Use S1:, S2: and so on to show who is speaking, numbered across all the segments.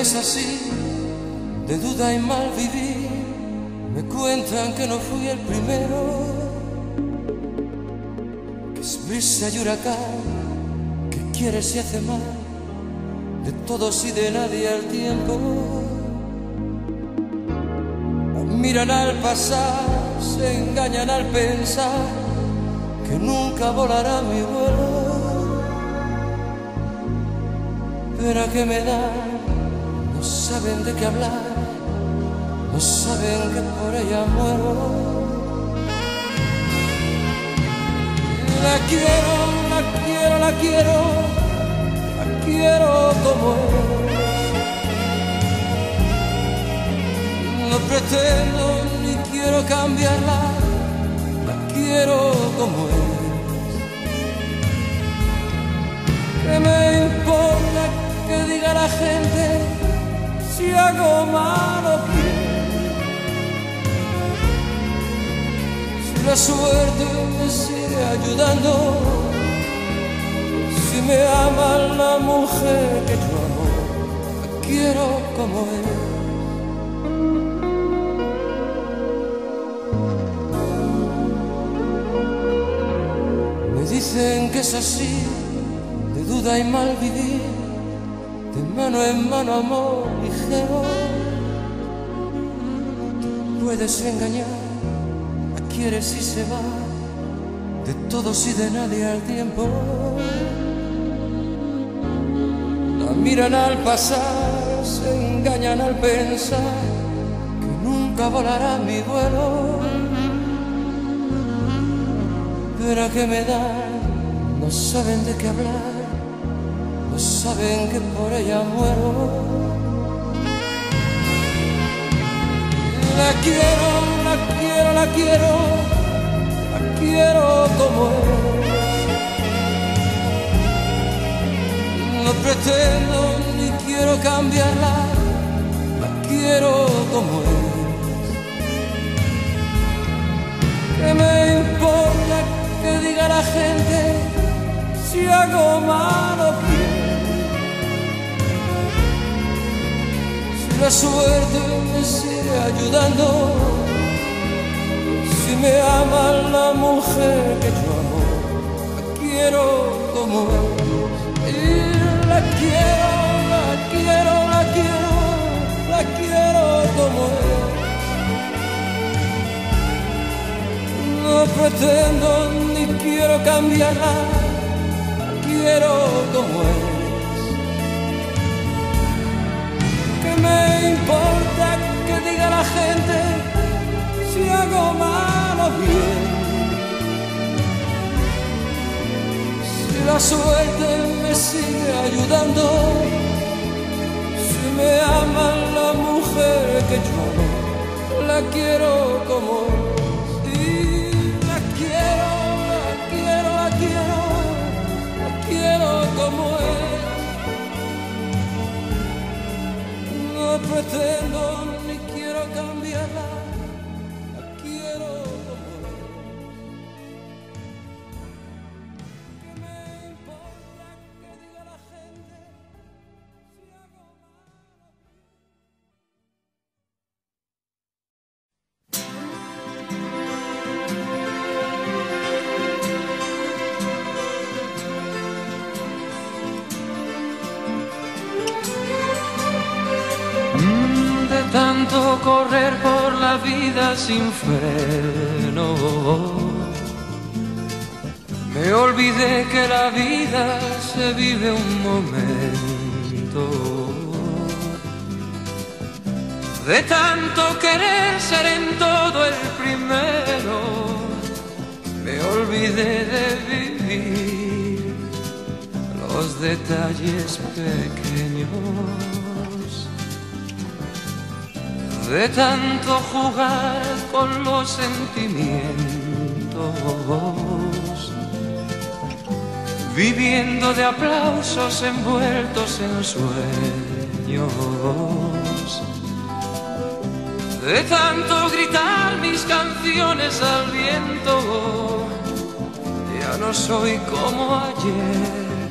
S1: que es así, de duda y mal vivir. Me cuentan que no fui el primero, que es brisa y huracán, que quiere y hace mal, de todos y de nadie al tiempo. Miran al pasar, se engañan al pensar que nunca volará mi vuelo. Pero a qué me no saben de qué hablar, no saben que por ella muero. La quiero, la quiero, la quiero, la quiero como es. No pretendo ni quiero cambiarla, la quiero como es. ¿Qué me importa que diga la gente si hago mal o bien? Si la suerte me sigue ayudando, si me ama la mujer que yo amo, la quiero como es. Dicen que es así, de duda y mal vivir, de mano en mano amor Puedes engañar, la quieres y se va, de todos y de nadie al tiempo. La miran al pasar, se engañan al pensar que nunca volará mi vuelo. Pero a qué me dan, no saben de qué hablar, no saben que por ella muero. La quiero, la quiero, la quiero, la quiero como es. No pretendo ni quiero cambiarla, la quiero como es. ¿Qué me importa que diga la gente si hago mal o bien? La suerte me sigue ayudando, si me ama la mujer que yo amo, la quiero como es. Y la quiero, la quiero, la quiero, la quiero como es. No pretendo ni quiero cambiarla, la quiero como me importa que diga la gente si hago mal o bien? Si la suerte me sigue ayudando, si me ama la mujer que yo la quiero como pretendo la
S2: vida sin freno, me olvidé que la vida se vive un momento. De tanto querer ser en todo el primero, me olvidé de vivir los detalles pequeños de tanto jugar con los sentimientos, viviendo de aplausos envueltos en sueños, de tanto gritar mis canciones al viento, ya no soy como ayer,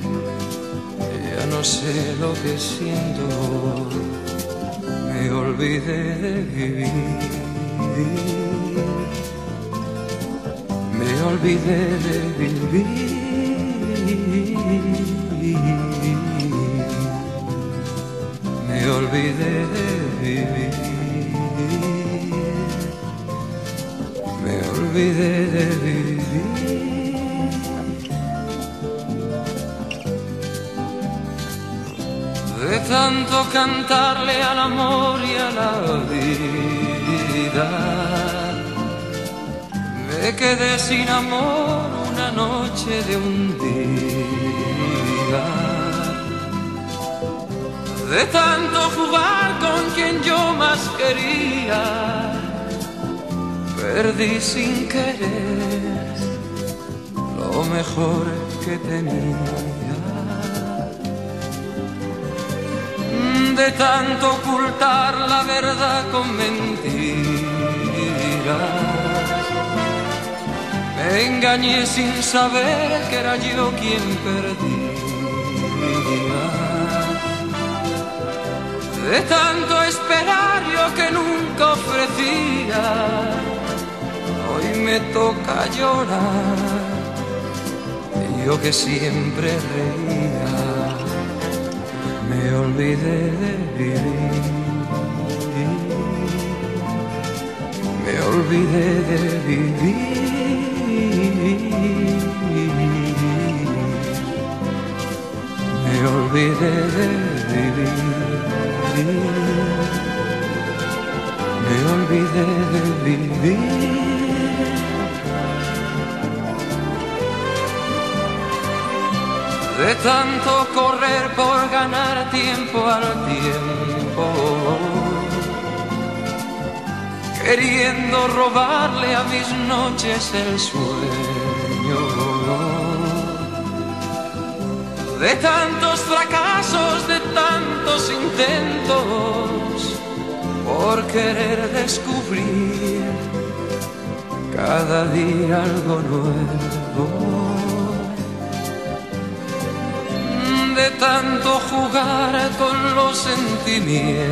S2: ya no
S1: sé lo que siento, me olvidé de vivir. Me olvidé de vivir. Me olvidé de vivir. Me olvidé de vivir. Tanto cantarle al amor y a la vida. Me quedé sin amor una noche de un día. De tanto jugar con quien yo más quería, perdí sin querer lo mejor que tenía. De tanto ocultar la verdad con mentiras. Me engañé sin saber que era yo quien perdía. De tanto esperar yo que nunca ofrecía, hoy me toca llorar, yo que siempre reía me olvidé de vivir. Me olvidé de vivir. Me olvidé de vivir. Me olvidé de vivir. De tanto correr por ganar tiempo al tiempo, queriendo robarle a mis noches el sueño. De tantos fracasos, de tantos intentos, por querer descubrir cada día algo nuevo. De tanto jugar con los sentimientos,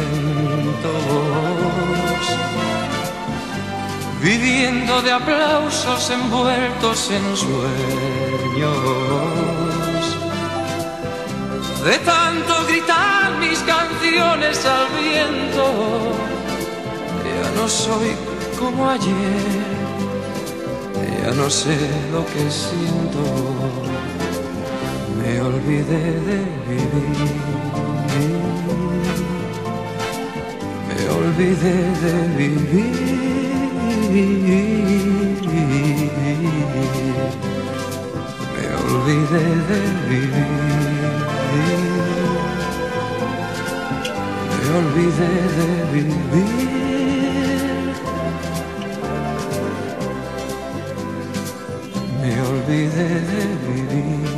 S1: viviendo de aplausos envueltos en sueños, de tanto gritar mis canciones al viento, ya no soy como ayer, ya no sé lo que siento me olvidé de vivir. Me olvidé de vivir. Me olvidé de vivir. Me olvidé de vivir. Me olvidé de vivir.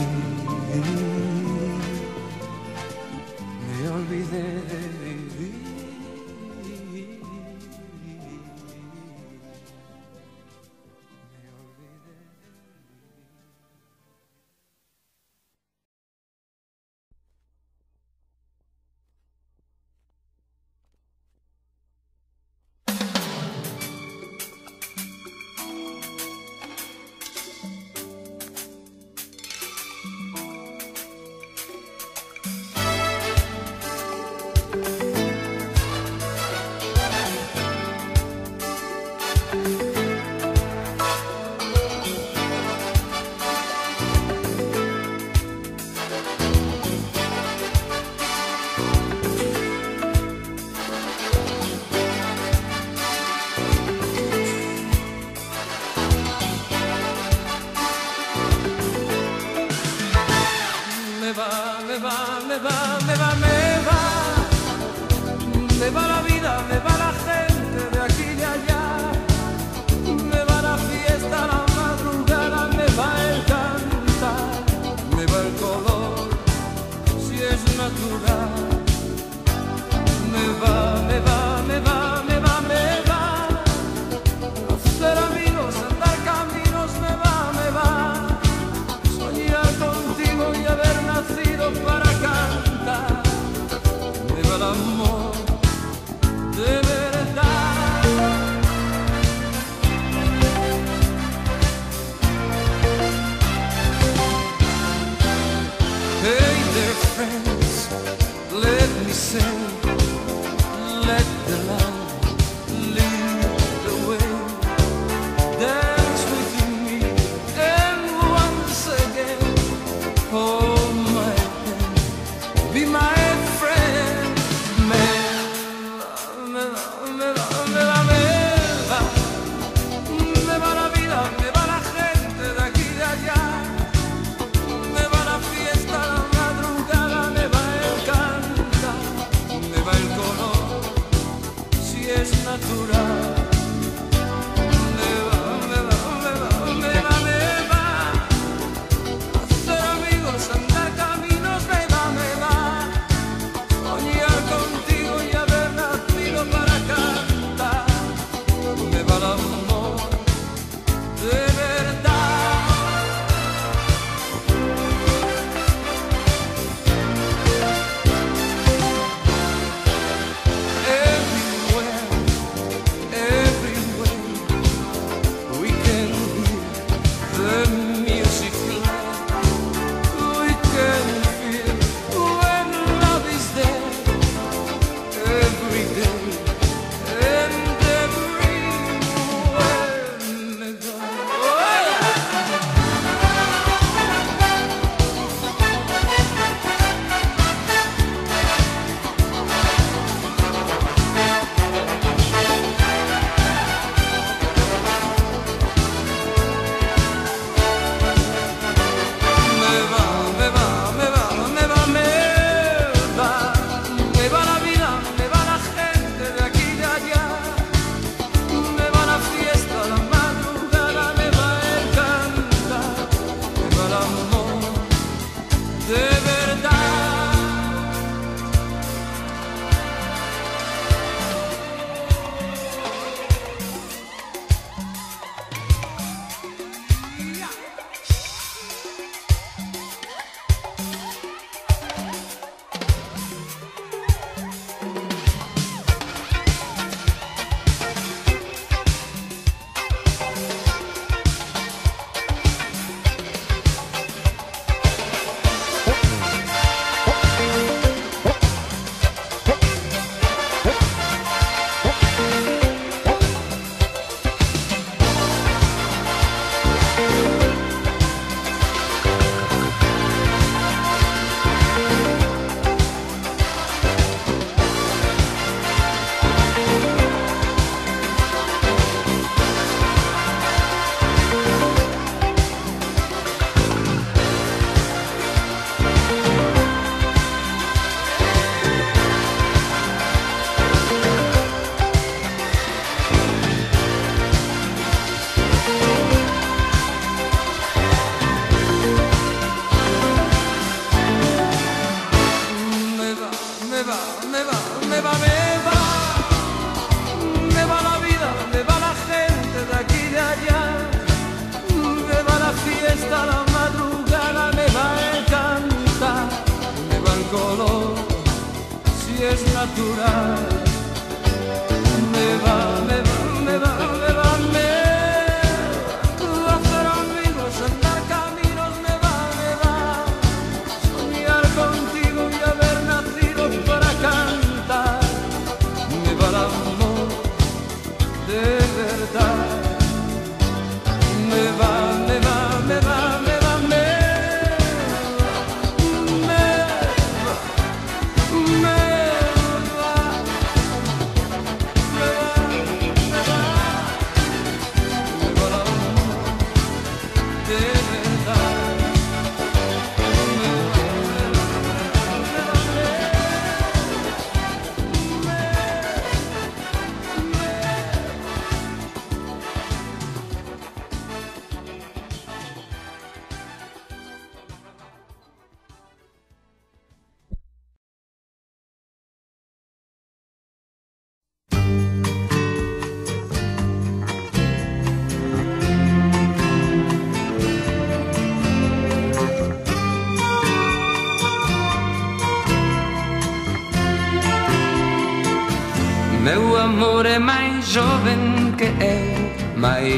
S1: Me va, me va, me va, me va.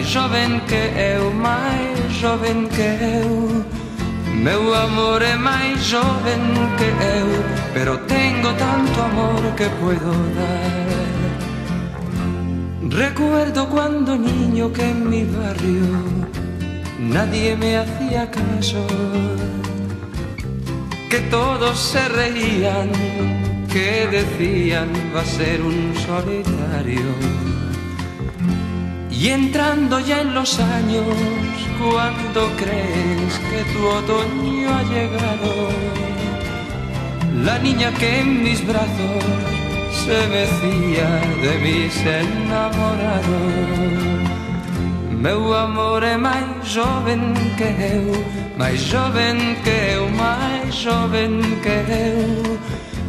S1: joven que eu, mais joven que eu Meu amor é mais jovem que eu Pero tengo tanto amor que puedo dar Recuerdo cuando niño que en mi barrio nadie me hacía caso, que todos se reían, que decían va a ser un solitario. Y entrando ya en los años, cuando crees que tu otoño ha llegado, la niña que en mis brazos se mecía de mis enamorados. Meu amor é mais jovem que eu, mais jovem que eu, mais jovem que eu.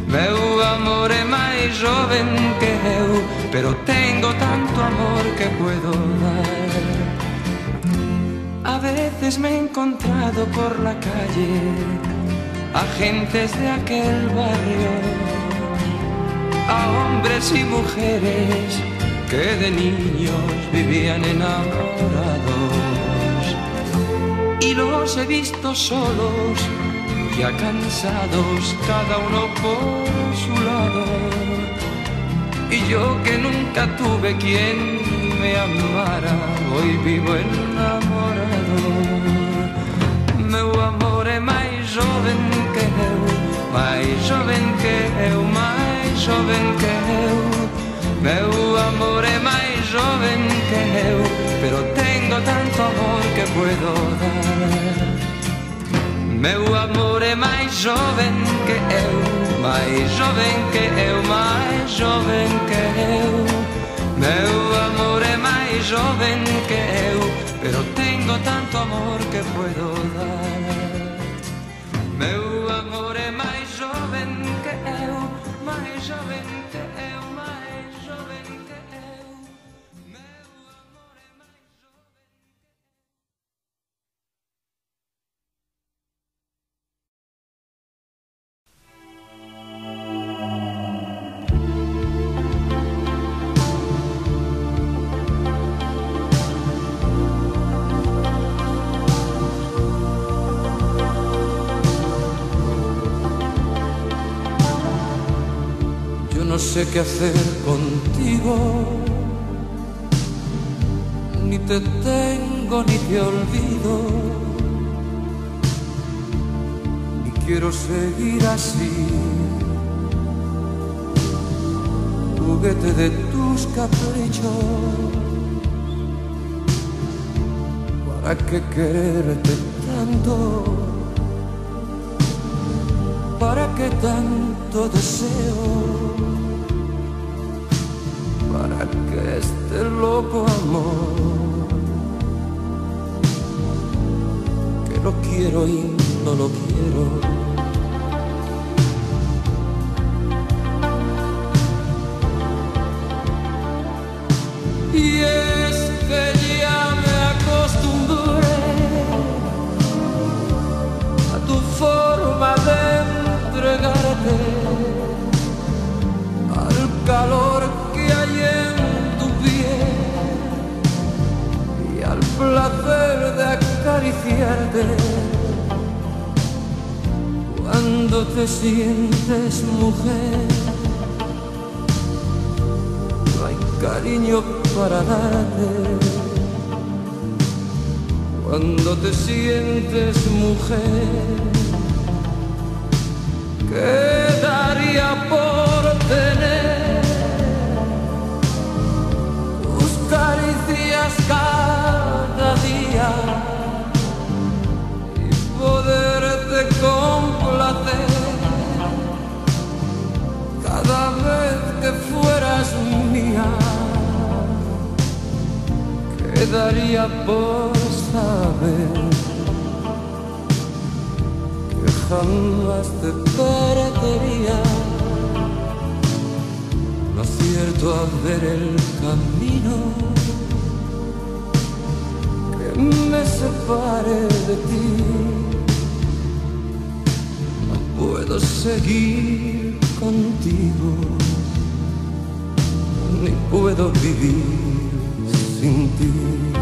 S1: Meu amor é mais jovem que eu, pero tengo tanto amor que puedo dar. A veces me he encontrado por la calle a gentes de aquel barrio, a hombres y mujeres que de niños vivían enamorados. Y los he visto solos, ya cansados, cada uno por su lado. Y yo que nunca tuve quien me amara, hoy vivo enamorado. Meu amor é máis joven que eu, máis joven que eu, máis joven que eu. Meu amor é máis joven que eu, pero tengo tanto amor que puedo dar. Meu amor é mais jovem que eu mais jovem que eu, mais jovem que eu. Meu amor é mais jovem que eu Pero tengo tanto amor que puedo dar.
S3: Sé qué hacer contigo, ni te tengo ni te olvido, ni quiero seguir así, juguete de tus caprichos. ¿Para qué quererte tanto? ¿Para qué tanto deseo? ¿Para qué este loco amor? Que lo quiero y no lo quiero. De acariciarte cuando te sientes mujer. No hay cariño para darte cuando te sientes mujer. Quedaría por Quedaría por saber que jamás te perdería. No acierto a ver el camino que me separe de ti. No puedo seguir contigo, ni puedo vivir sin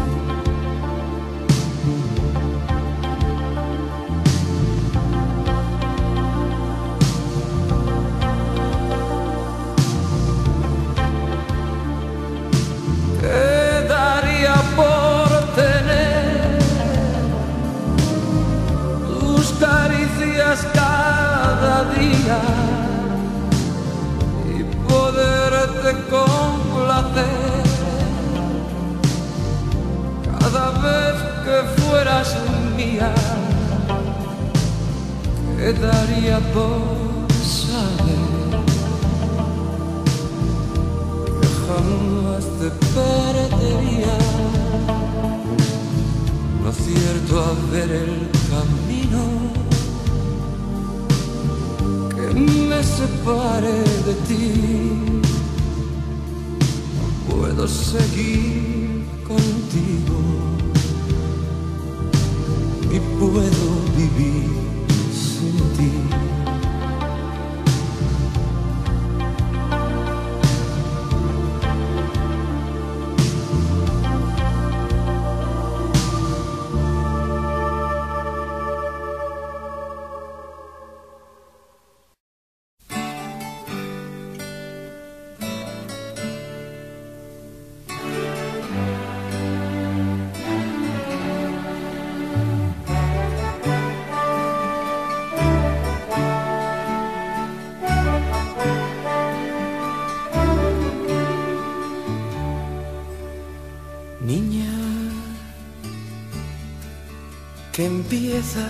S1: empiezas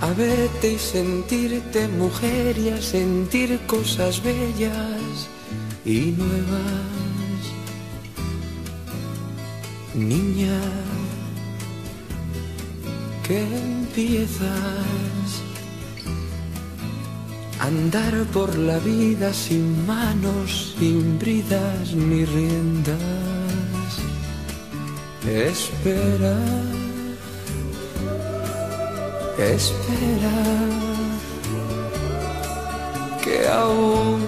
S1: a verte y sentirte mujer y a sentir cosas bellas y nuevas. Niña, que empiezas Andar por la vida sin manos, sin bridas ni riendas. Espera, espera, que aún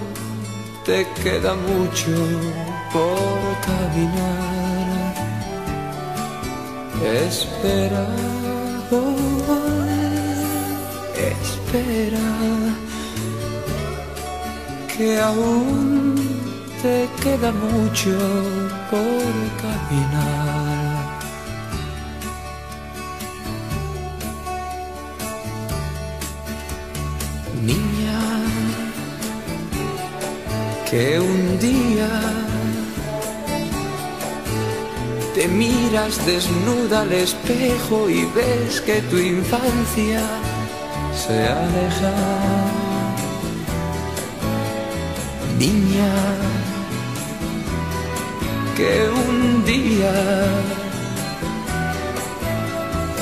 S1: te queda mucho por caminar. Espera, oh, espera que aún te queda mucho por caminar. Que un día te miras desnuda al espejo y ves que tu infancia se aleja. Niña que un día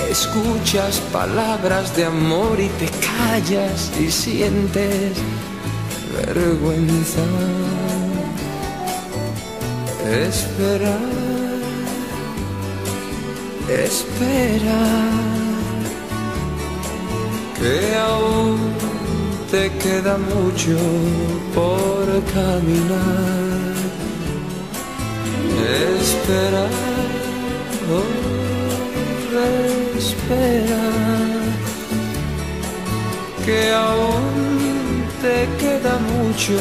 S1: escuchas palabras de amor y te callas y sientes vergüenza. Espera, espera, que aún te queda mucho por caminar. Espera, oh, espera, que aún te queda mucho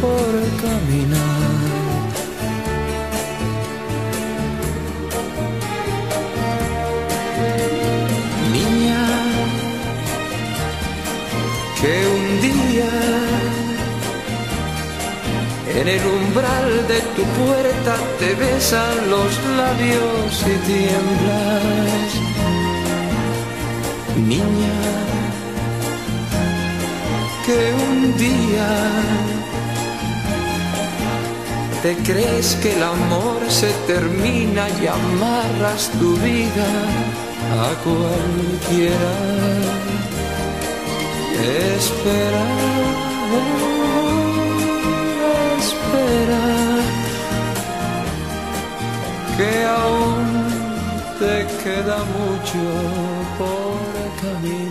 S1: por caminar. Niña, que un día en el umbral de tu puerta te besan los labios y tiemblas. Niña, que un día te crees que el amor se termina y amarras tu vida a cualquiera. Espera, espera, que aún te queda mucho por caminar.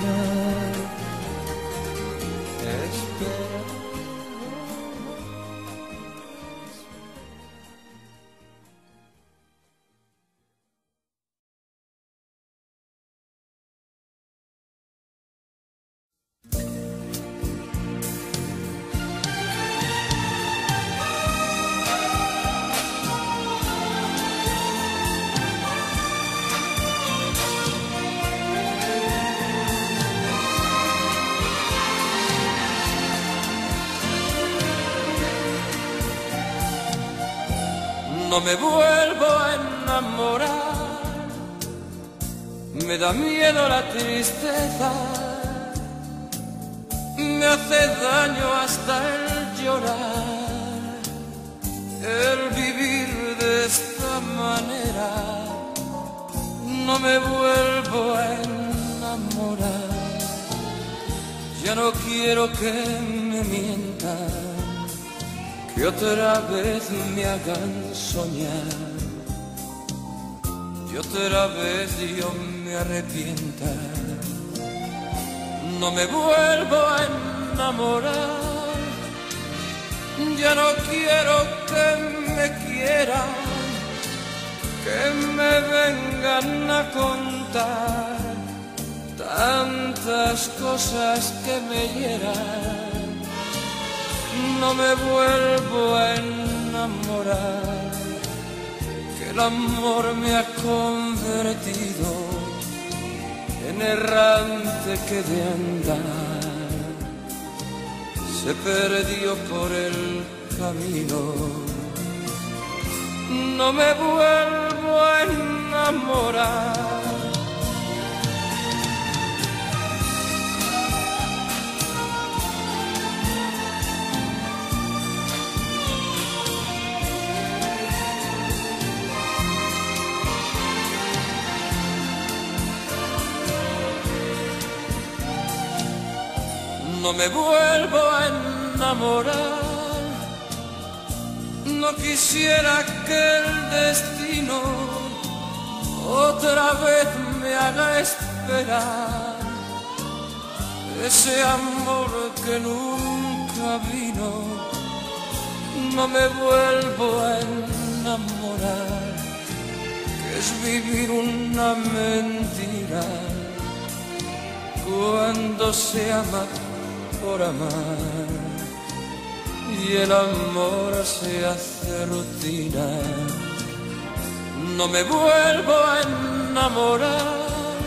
S1: No me vuelvo a enamorar. Me da miedo la tristeza, me hace daño hasta el llorar, el vivir de esta manera. No me vuelvo a enamorar, ya no quiero que me mientas que otra vez me hagan soñar. Y otra vez yo me arrepienta. No me vuelvo a enamorar, ya no quiero que me quieran, que me vengan a contar tantas cosas que me hieran no me vuelvo a enamorar, que el amor me ha convertido en errante que de andar. Se perdió por el camino. No me vuelvo a enamorar no me vuelvo a enamorar. No quisiera que el destino otra vez me haga esperar ese amor que nunca vino. No me vuelvo a enamorar, que es vivir una mentira cuando se ama por amar y el amor se hace rutina. No me vuelvo a enamorar,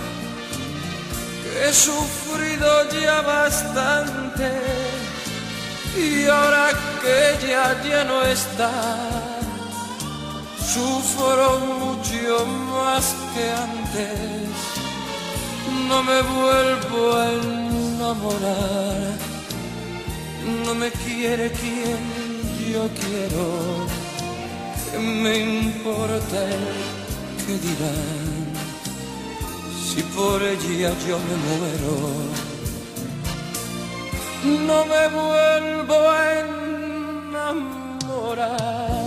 S1: he sufrido ya bastante y ahora que ya ya no está, sufro mucho más que antes. No me vuelvo a enamorar no me quiere quien yo quiero, que me importa el que dirán, si por ella yo me muero, no me vuelvo a enamorar.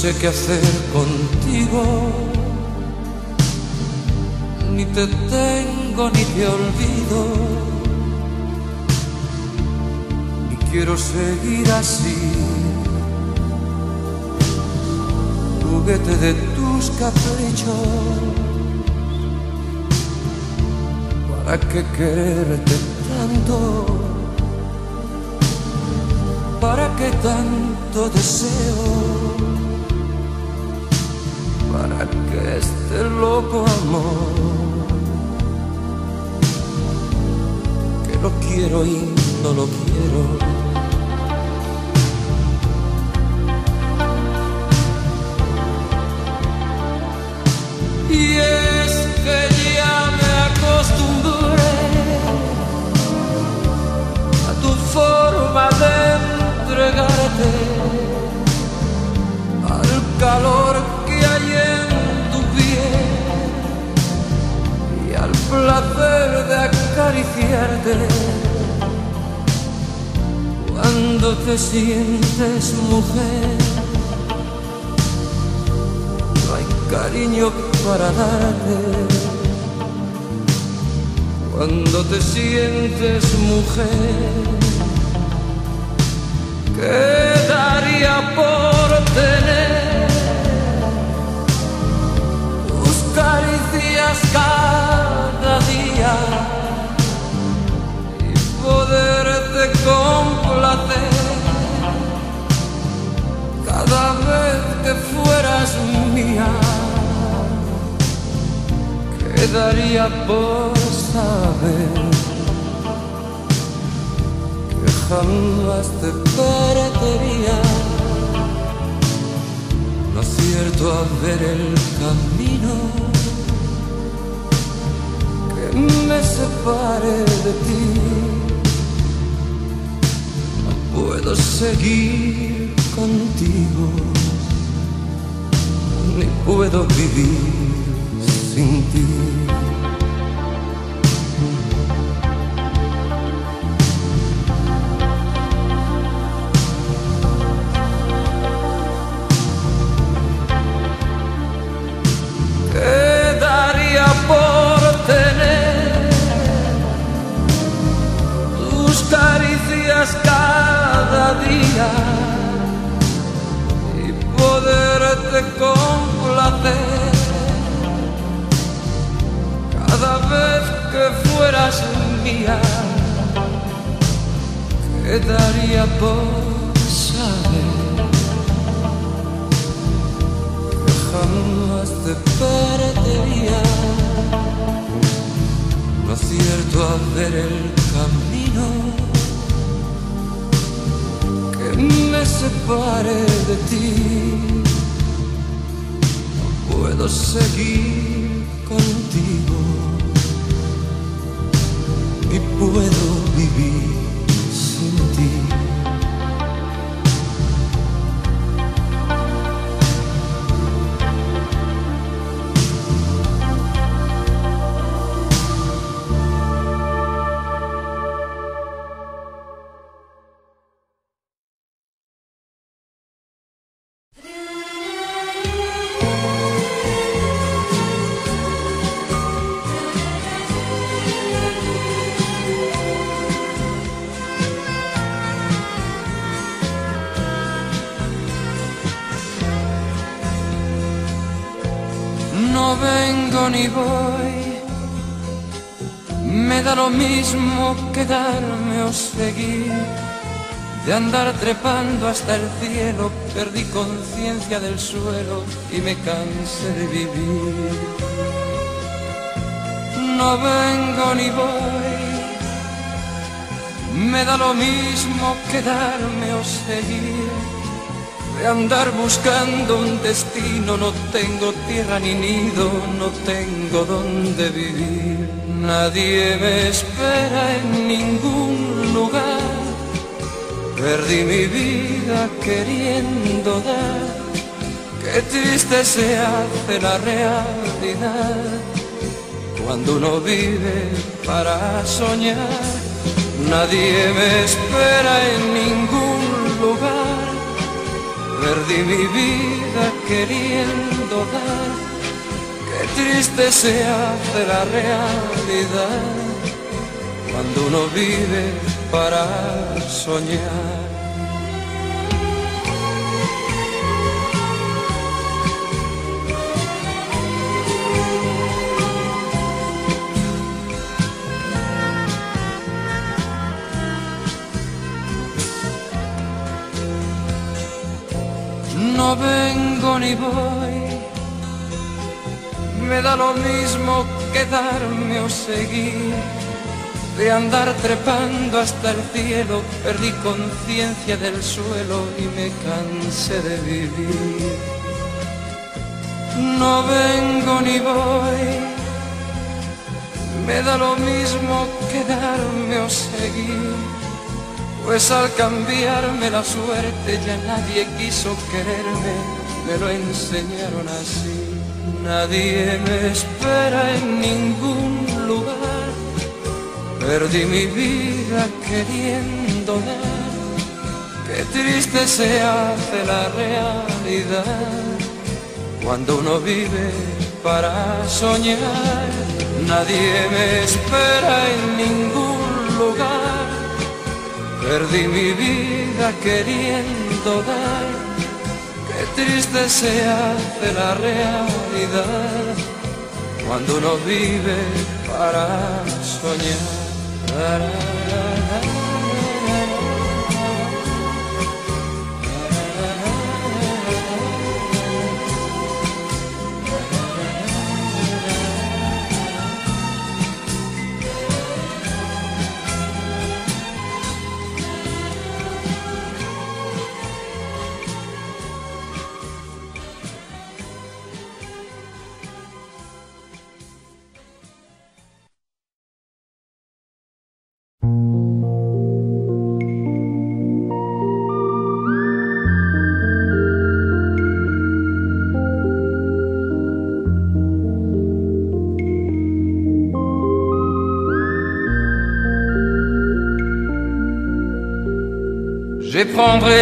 S1: Sé qué hacer contigo, ni te tengo ni te olvido, y quiero seguir así, juguete de tus caprichos, para qué quererte tanto. ¿Para qué tanto deseo? Para que este loco amor que lo quiero y no lo quiero. Y es que ya me acostumbré a tu forma de entregarte al calor placer de acariciarte Cuando te sientes mujer, no hay cariño para darte. Cuando te sientes mujer, quedaría por tener tus caricias cada día y poderte complacer cada vez que fueras mía. Quedaría por saber jamás te perdería. No acierto a ver el camino que me separe de ti. No puedo seguir contigo, ni puedo vivir sin ti. Fueras mía. Quedaría por saber jamás te perdería. No acierto a ver el camino que me separe de ti. No puedo seguir contigo ni puedo vivir voy, me da lo mismo quedarme o seguir. De andar trepando hasta el cielo, perdí conciencia del suelo y me cansé de vivir. No vengo ni voy, me da lo mismo quedarme o seguir de andar buscando un destino, no tengo tierra ni nido, no tengo dónde vivir. Nadie me espera en ningún lugar, perdí mi vida queriendo dar. Qué triste se hace la realidad cuando uno vive para soñar. Nadie me espera en ningún lugar. Perdí mi vida queriendo dar. Qué triste se hace la realidad cuando uno vive para soñar. No vengo ni voy, me da lo mismo quedarme o seguir. De andar trepando hasta el cielo, perdí conciencia del suelo y me cansé de vivir. No vengo ni voy, me da lo mismo quedarme o seguir. Pues al cambiarme la suerte ya nadie quiso quererme, me lo enseñaron así. Nadie me espera en ningún lugar, perdí mi vida queriendo dar. Qué triste se hace la realidad cuando uno vive para soñar. Nadie me espera en ningún lugar. Perdí mi vida queriendo dar. Qué triste se hace la realidad cuando uno vive para soñar.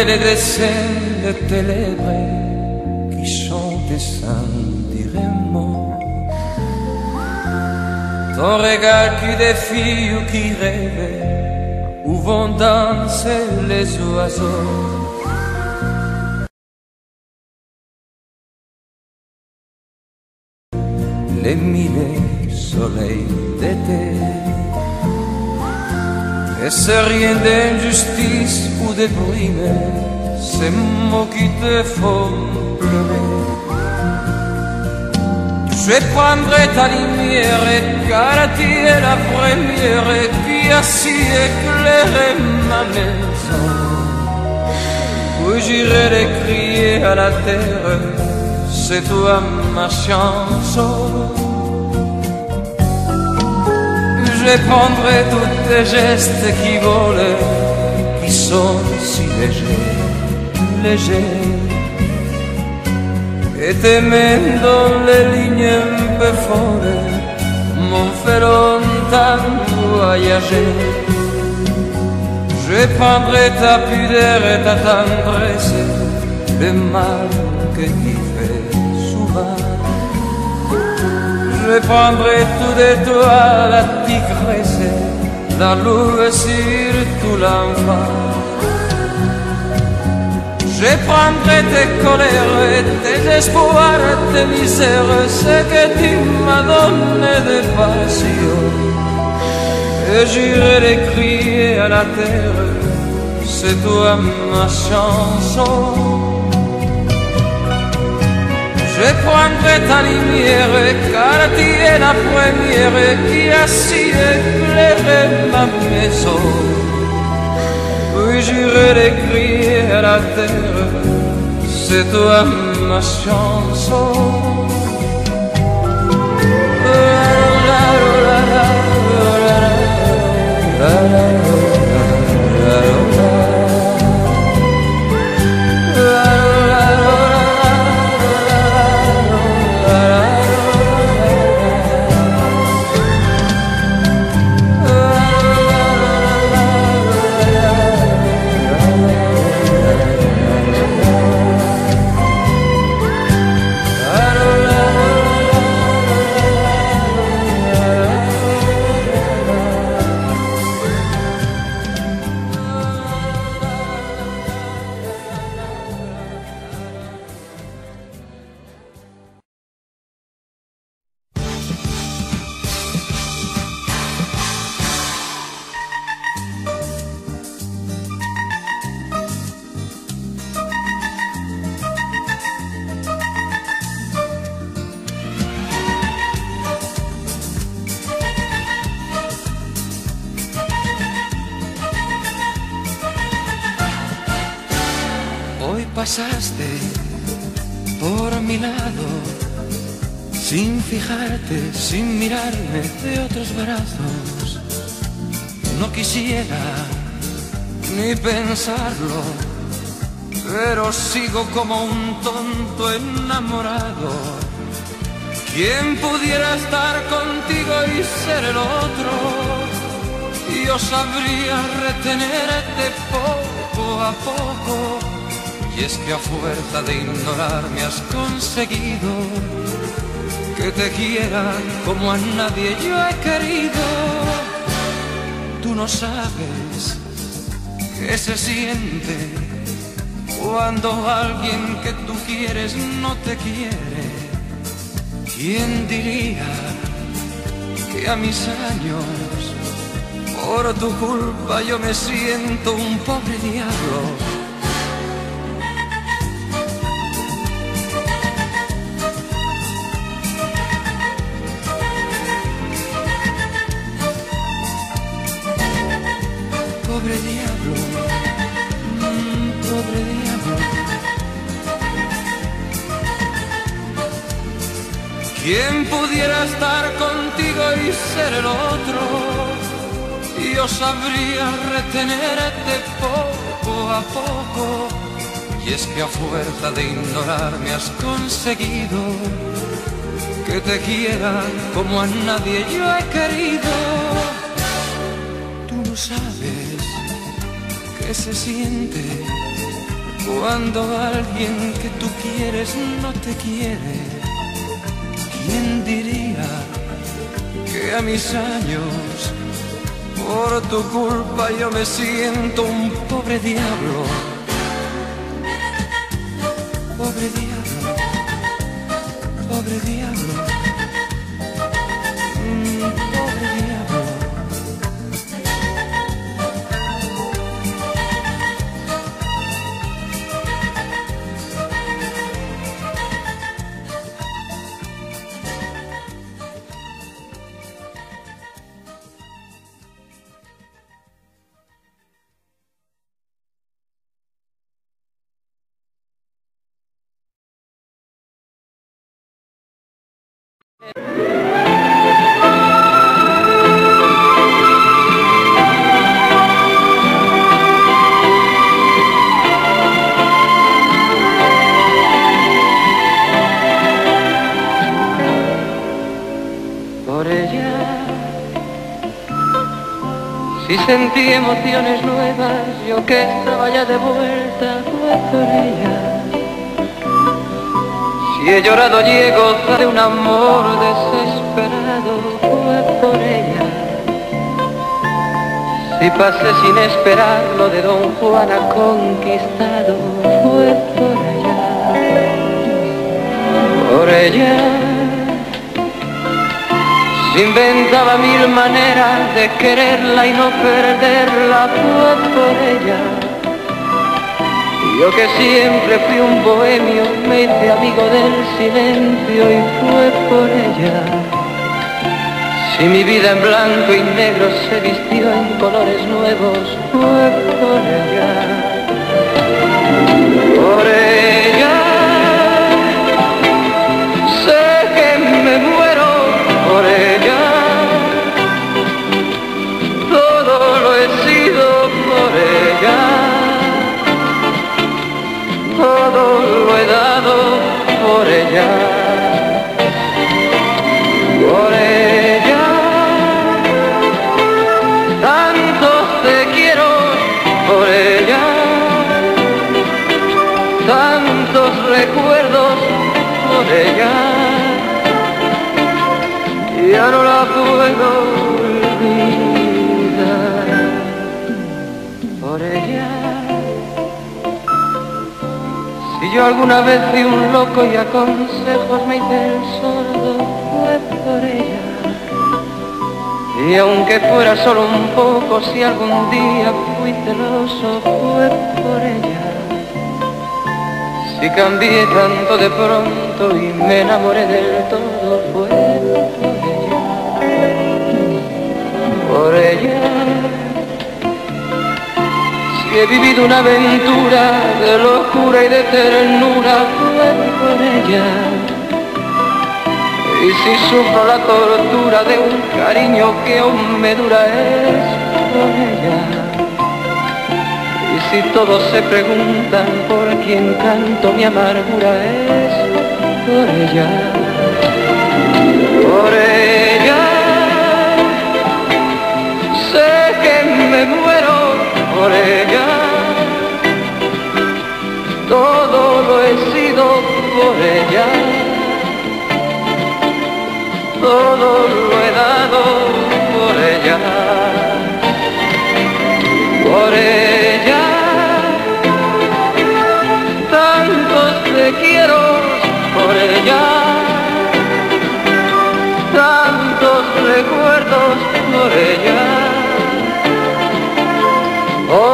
S1: Dessins de tes lèvres qui chantent et sentirément. Ton regard qui défie ou qui rêve, où vont danser les oiseaux. Les mille soleils d'été. Et c'est rien d'injustice ou de brime, ces mots qui te font pleurer. Je prendrai ta lumière car tu es la première qui a si éclairé ma maison. Où j'irai les à la terre, c'est toi ma chanson. Je prendrai tous tes gestes qui volent, qui sont si légers, légers. Et tes mains dans les lignes un peu folles m'ont fait longtemps voyager. Je prendrai ta pudeur et ta tendresse, le mal que tu fais souvent. Je prendrai tout de toi la tigresse, la louve et surtout l'enfant. Je prendrai tes colères tes espoirs tes misères, ce que tu m'as donné de passion. Et j'irai crier à la terre, c'est toi ma chanson. Je prendrai ta lumière car tu es la première qui a si éclairé ma maison. Puis j'irai crier à la terre, c'est toi ma chanson. Estar contigo y ser el otro?
S4: yo sabría retenerte poco a poco. Y es que a fuerza de ignorarme has conseguido que te quieran como a nadie yo he querido. Tú no sabes qué se siente cuando alguien que tú quieres no te quiere. ¿Quién diría que a mis años, por tu culpa, yo me siento un pobre diablo? ¿Quién pudiera estar contigo y ser el otro? Yo sabría retenerte poco a poco. Y es que a fuerza de ignorarme has conseguido que te quieran como a nadie yo he querido sabes qué se siente cuando alguien que tú quieres no te quiere. ¿Quién diría que a mis años, por tu culpa, yo me siento un pobre diablo? Pobre diablo, pobre diablo.
S1: Sentí emociones nuevas, yo que estaba ya de vuelta, fue por ella. Si he llorado y he gozado de un amor desesperado, fue por ella. Si pasé sin esperar lo de Don Juan ha conquistado, fue por ella. Por ella. Inventaba mil maneras de quererla y no perderla, fue por ella. Yo que siempre fui un bohemio, me hice amigo del silencio y fue por ella. Si mi vida en blanco y negro se vistió en colores nuevos, fue por ella. Por ella. Por ella. Por ella. Tanto te quiero por ella. Tantos recuerdos por ella ya no la puedo yo alguna vez fui un loco y a consejos me hice el sordo, fue por ella. Y aunque fuera solo un poco, si algún día fui celoso, fue por ella. Si cambié tanto de pronto y me enamoré del todo, He vivido una aventura de locura y de ternura, por ella. Y si sufro la tortura de un cariño que aún me dura, es por ella. Y si todos se preguntan por quién canto mi amargura es por ella, por ella. Sé por ella,
S2: todo lo he sido por ella, todo lo he dado por ella, por ella, tantos te quiero por ella, tantos recuerdos por ella.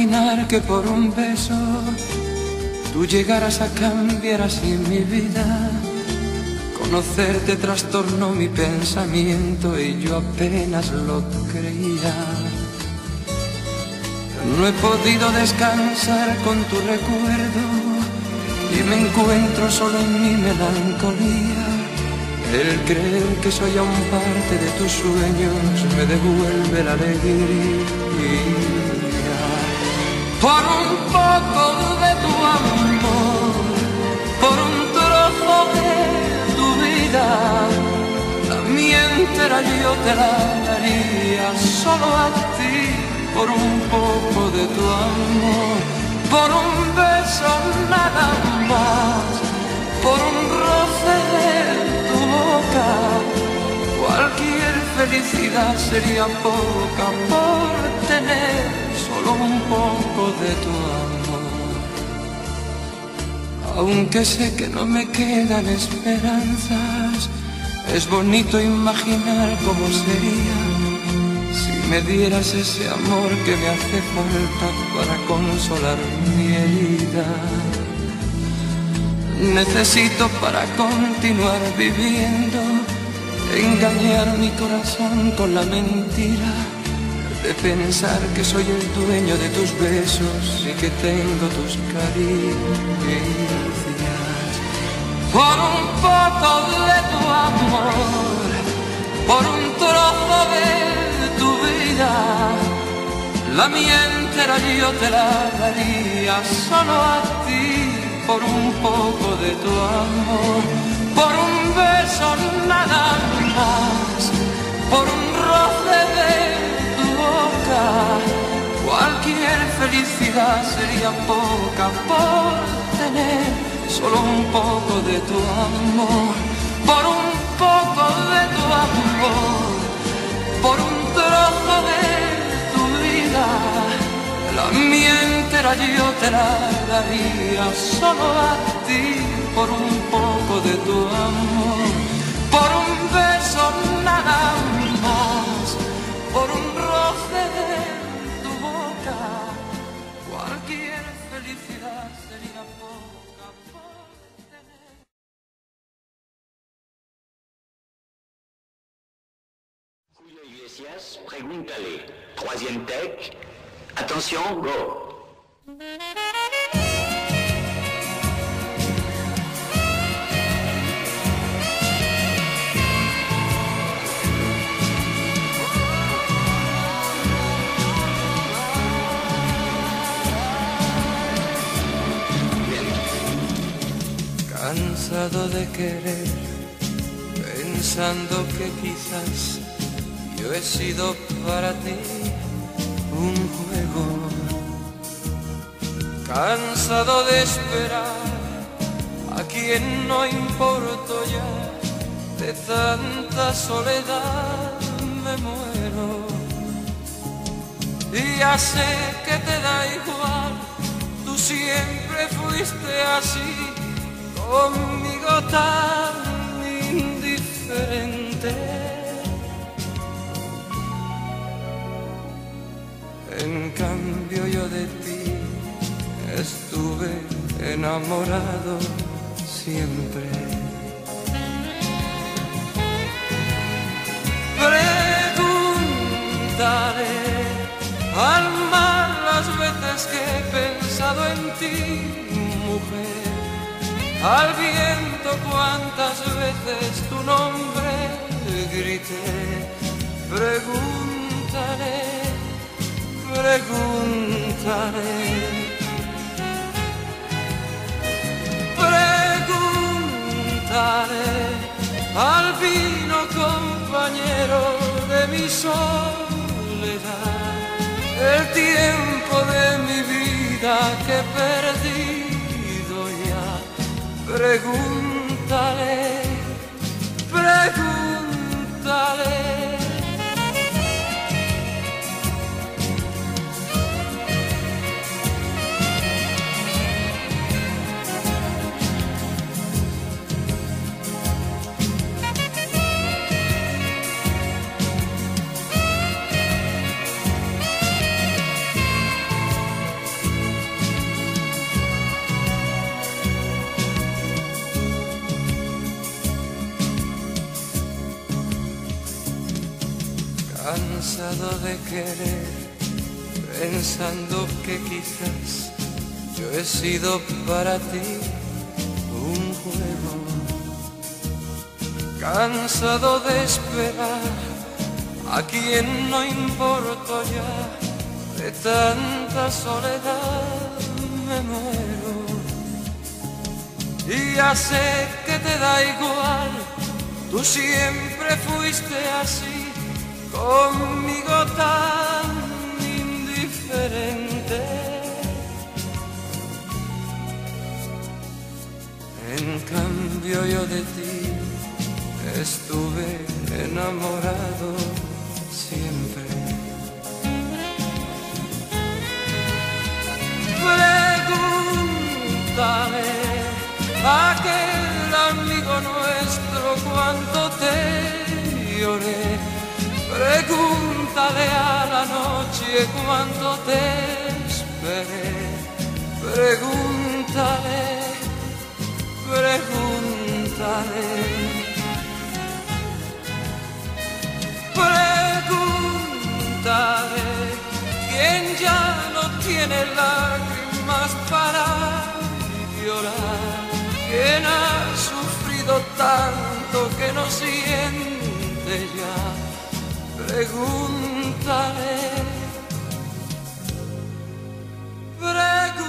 S1: imaginar que por un beso tú llegaras a cambiar así mi vida. Conocerte trastornó mi pensamiento y yo apenas lo creía. No he podido descansar con tu recuerdo y me encuentro solo en mi melancolía. El creer que soy aún parte de tus sueños me devuelve la alegría por un poco de tu amor, por un trozo de tu vida, la entera yo te la daría solo a ti, por un poco de tu amor, por un beso nada más, por un roce de tu boca. Cualquier felicidad sería poca por tener un poco de tu amor. Aunque sé que no me quedan esperanzas, es bonito imaginar cómo sería si me dieras ese amor que me hace falta para consolar mi herida. Necesito para continuar viviendo engañar mi corazón con la mentira de pensar que soy el dueño de tus besos y que tengo tus caricias. Por un poco de tu amor, por un trozo de tu vida, la mía entera yo te la daría solo a ti, por un poco de tu amor, por un beso nada más, Cualquier felicidad sería poca por tener solo un poco de tu amor, por un poco de tu amor, por un trozo de tu vida. La mía entera yo te la daría solo a ti por un poco de tu amor, por un beso nada más, por un roce de Cualquier felicidad sería poca por
S5: pregúntale. Troisième take. Attention, go.
S1: Cansado de querer, pensando que quizás yo he sido para ti un juego. Cansado de esperar a quien no importo ya, de tanta soledad me muero. Y ya sé que te da igual, tú siempre fuiste así conmigo tan indiferente. En cambio yo de ti estuve enamorado siempre. Preguntaré al pensado en ti, mujer. Al viento cuántas veces tu nombre grité. Pregúntale, pregúntale. Pregúntale al vino compañero de mi soledad el tiempo de mi vida que ya. Pregúntale, cansado de querer, pensando que quizás yo he sido para ti un juego. Cansado de esperar a quien no importo ya, de tanta soledad me muero. Y ya sé que te da igual, tú siempre fuiste así conmigo tan indiferente. En cambio yo de ti estuve enamorado siempre. Pregúntame a aquel amigo nuestro cuánto te lloré Pregúntale a la noche cuánto te esperé. Pregúntale, pregúntale. Pregúntale quién ya no tiene lágrimas para llorar. Quién ha sufrido tanto que no siente ya Pregúntale, pregúntale.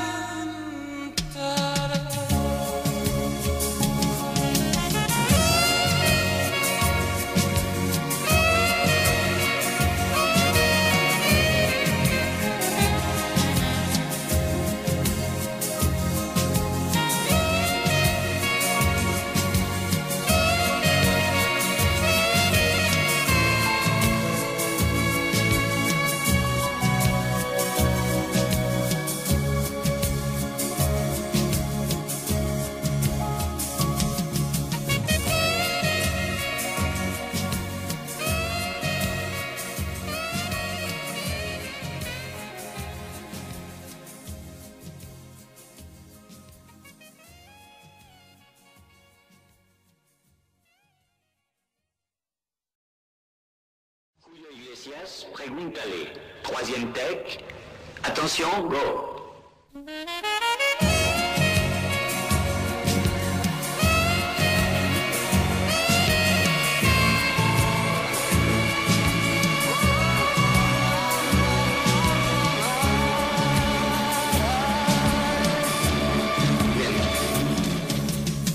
S5: Pregúntale. Troisième take. Attention, go.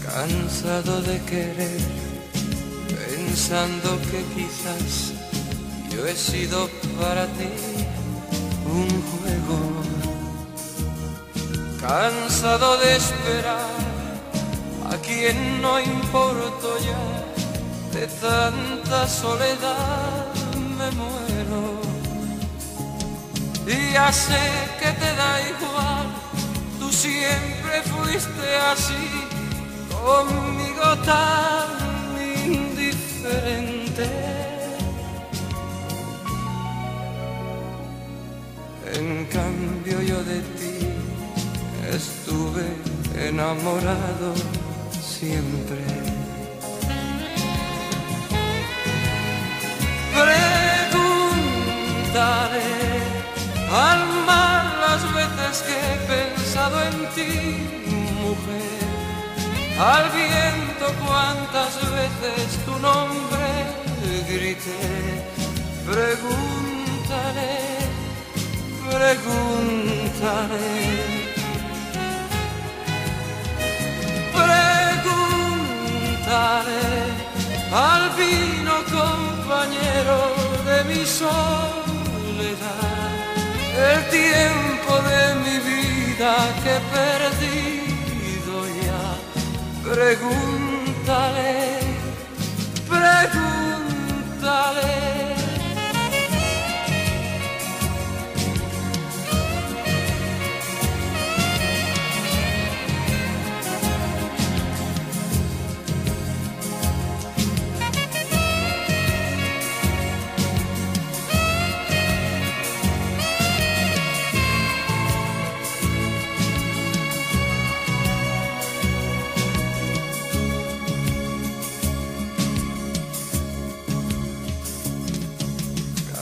S1: Cansado de querer, pensando que quizás yo he sido para ti un juego. Cansado de esperar a quien no importo ya, de tanta soledad me muero. Y ya sé que te da igual, tú siempre fuiste así, conmigo tan indiferente. En cambio yo de ti estuve enamorado siempre. Pregúntale al mar las veces que pensé pensado en ti, mujer. Al viento cuántas veces tu nombre grité. Pregúntale, pregúntale. Pregúntale al vino compañero de mi soledad el tiempo de mi vida que he perdido ya. Pregúntale, pregúntale.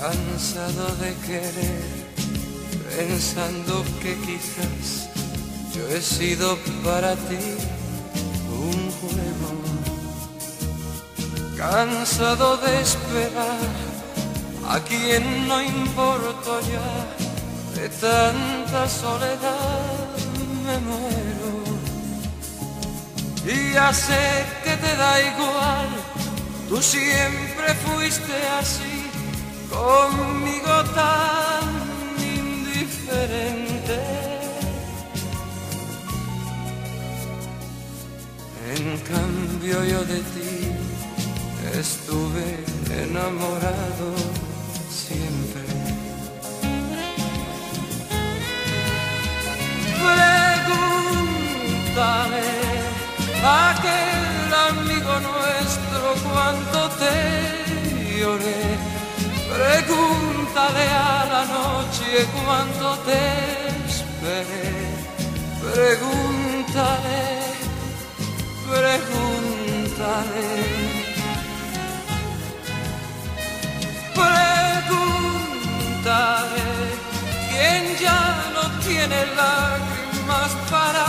S1: Cansado de querer, pensando que quizás yo he sido para ti un juego. Cansado de esperar a quien no importo ya, de tanta soledad me muero. Y ya sé que te da igual, tú siempre fuiste así conmigo tan indiferente. En cambio yo de ti estuve enamorado siempre. Pregúntale a aquel amigo nuestro cuánto te lloré Pregúntale a la noche cuánto te esperé. Pregúntale, pregúntale. Pregúntale quién ya no tiene lágrimas para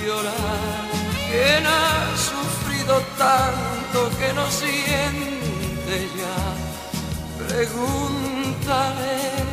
S1: llorar. Quién ha sufrido tanto que no siente ya pregúntale.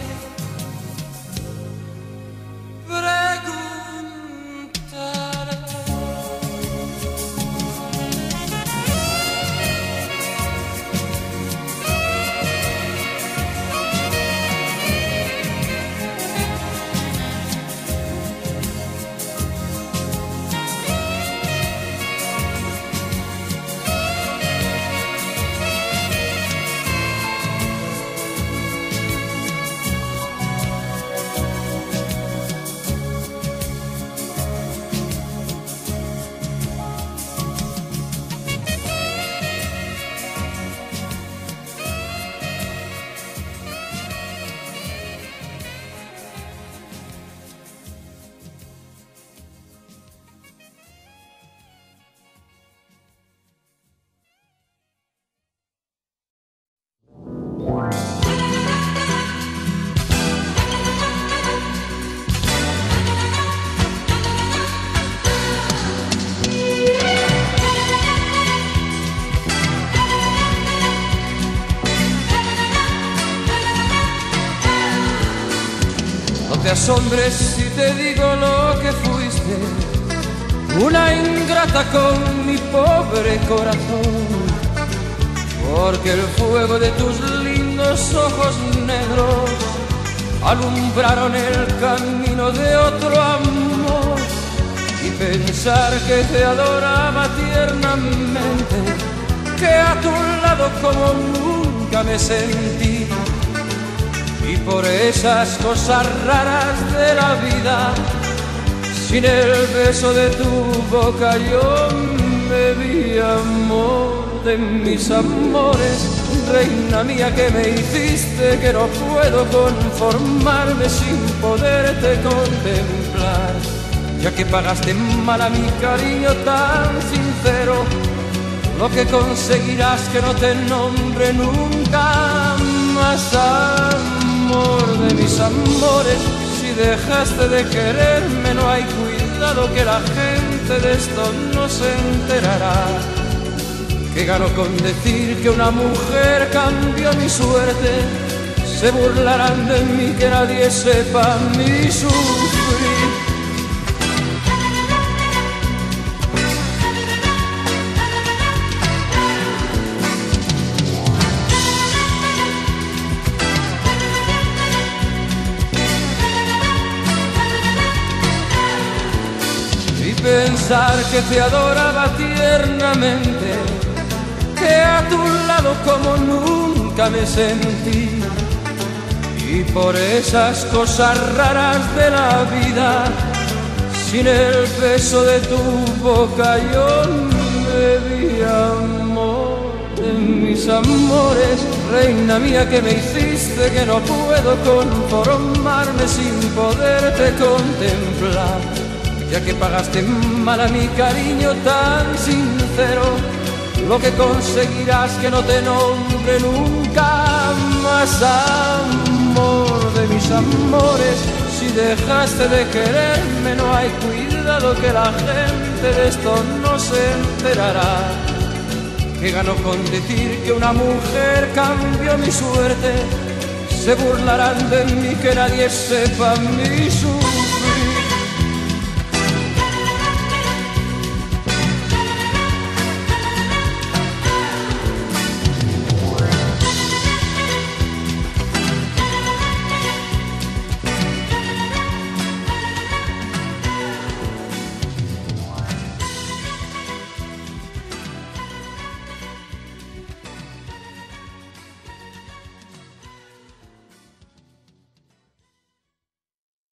S1: Asombres si te digo lo que fuiste, una ingrata con mi pobre corazón, porque el fuego de tus lindos ojos negros alumbraron el camino de otro amor. Y pensar que te adoraba tiernamente, que a tu lado como nunca me sentí y por esas cosas raras de la vida, sin el beso de tu boca yo me vi amor de mis amores, reina mía que me hiciste que no puedo conformarme sin poderte contemplar, ya que pagaste mal a mi cariño tan sincero, lo que conseguirás que no te nombre nunca más de mis amores, si dejaste de quererme no hay cuidado que la gente de esto no se enterará. Que gano con decir que una mujer cambió mi suerte? Se burlarán de mí que nadie sepa mi sufrir. Pensar que te adoraba tiernamente, que a tu lado como nunca me sentí. Y por esas cosas raras de la vida, sin el peso de tu boca yo me vi amor de mis amores, reina mía que me hiciste que no puedo conformarme sin poderte contemplar ya que pagaste mal a mi cariño tan sincero, lo que conseguirás que no te nombre nunca más amor de mis amores. Si dejaste de quererme, no hay cuidado que la gente de esto no se enterará. Que ganó con decir que una mujer cambió mi suerte. Se burlarán de mí que nadie sepa mi suerte